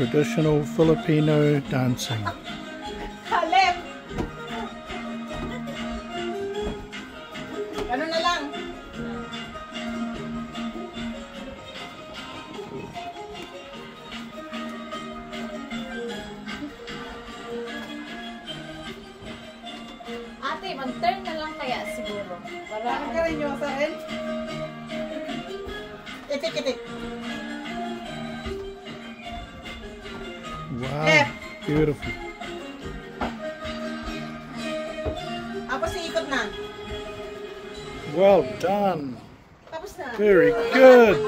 traditional Filipino dancing. Halep! Ano na lang? Ate, mag-turn na lang kaya siguro. Para Bakit ka rin yung sa akin? Itik, Wow, Left. beautiful. Tapos iikot na. Well done. Tapos na. Very good.